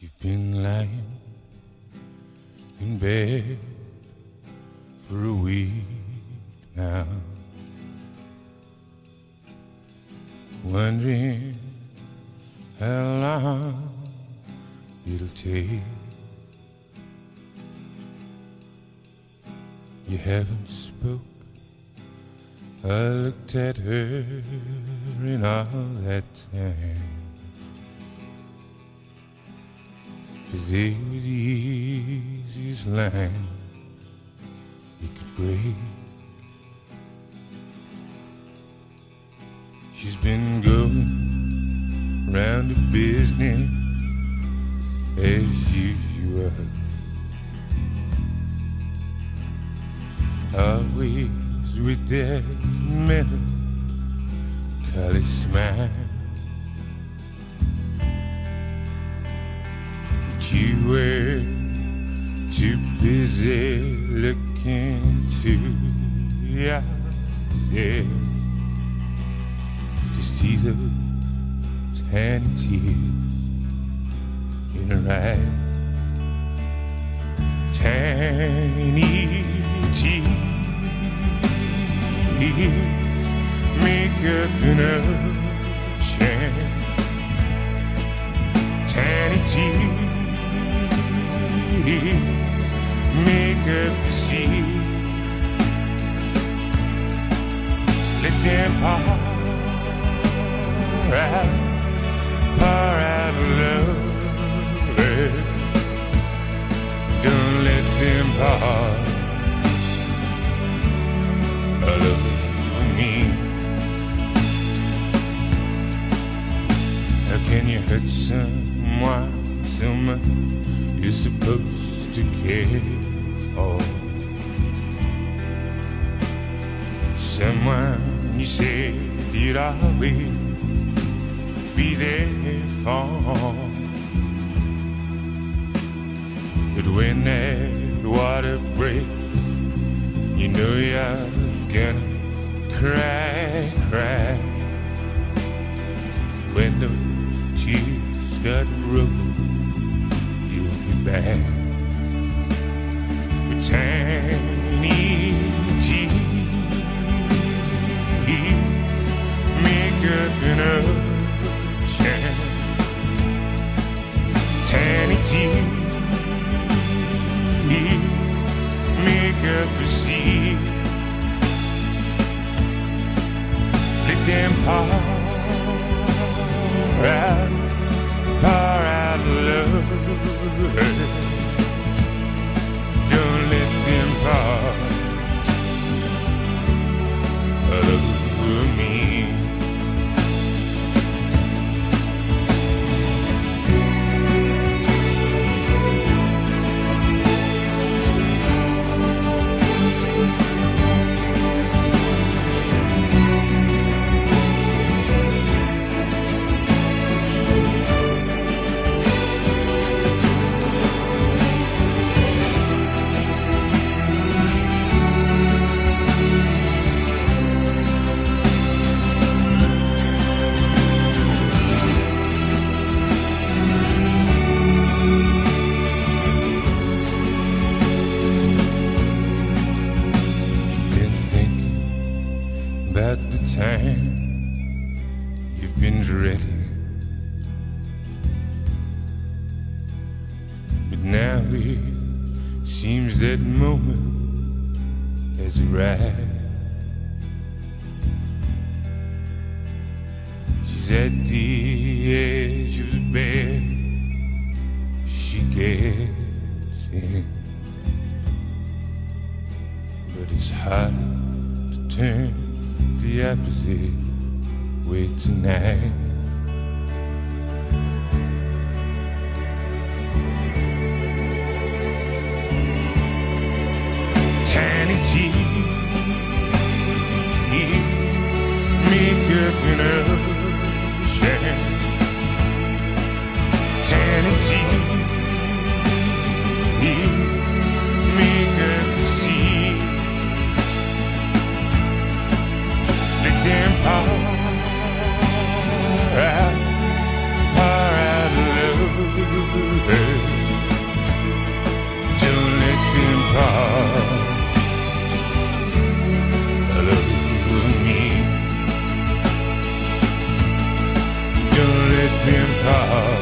You've been lying in bed for a week now, wondering how long it'll take. You haven't spoke. I looked at her in all that time. For they were the easiest line you could break. She's been going round the business as usual. Always with that melancholy smile. You were too busy looking your eyes to see those tiny tears in her eyes. Tiny tears make up an make the sea. Let them pour out, pour out love. Don't let them pour love me. How can you hurt someone so much you're supposed to care for? Someone you said you'd always be there for. But when that water breaks, you know you're gonna cry, cry. When those tears start rolling, you'll be been dreading. But now it seems that moment has arrived. She's at the edge of the bed. She gets in. But it's hard to turn the opposite way tonight. empire.